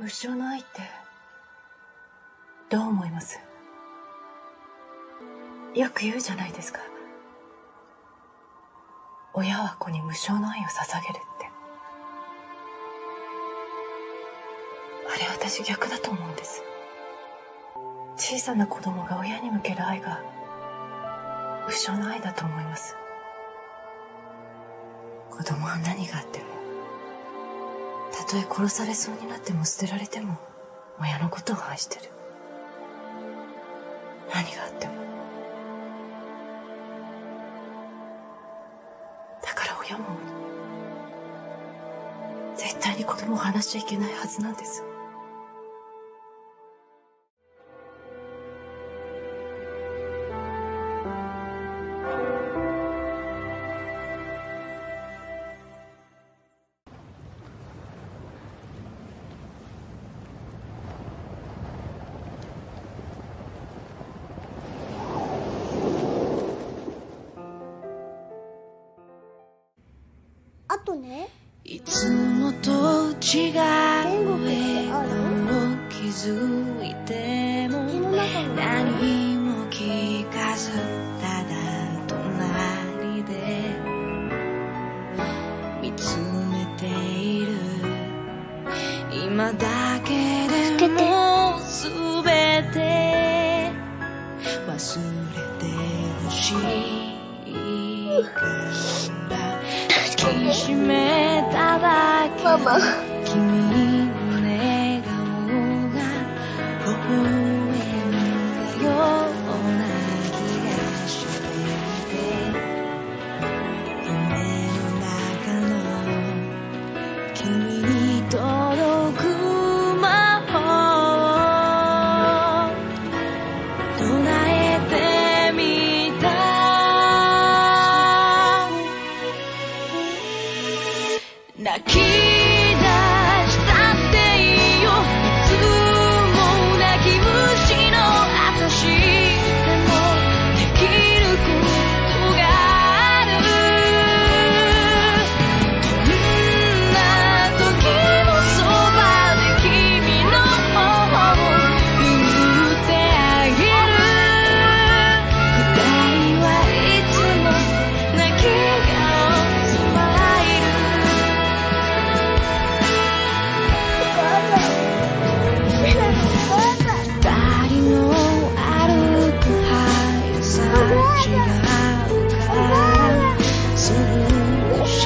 無償の愛ってどう思います？よく言うじゃないですか。親は子に無償の愛を捧げるって。あれ私逆だと思うんです。小さな子供が親に向ける愛が無償の愛だと思います。子供は何があってもとえ殺されそうになっても捨てられても親のことを愛してる。何があっても。だから親も絶対に子供を離しちゃいけないはずなんです。ね。いつもと違う笑顔を気づいても何も聞かずただ隣で見つめている今だけでも全て忘れてほしいからママ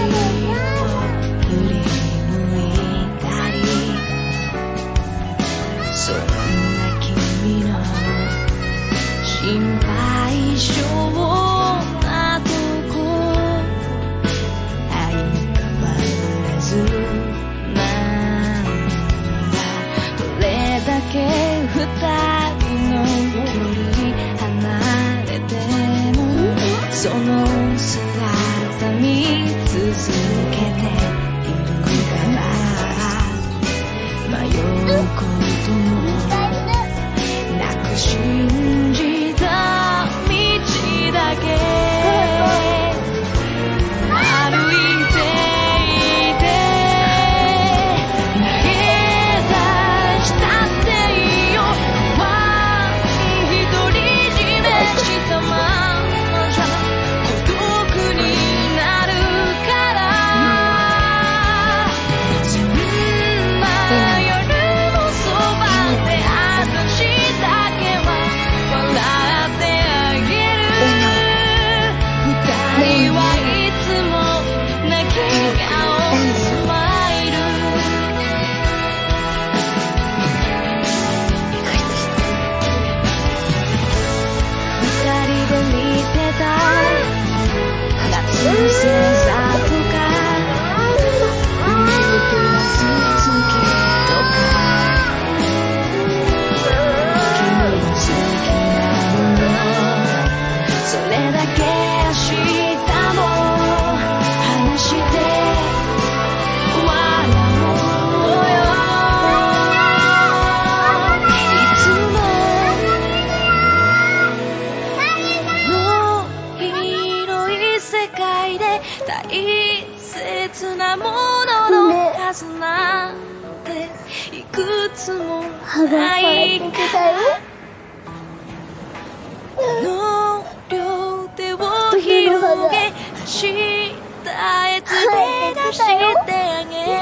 しをなつも歯が生えてたよ。の両手を広げ下へ連れ出してあげる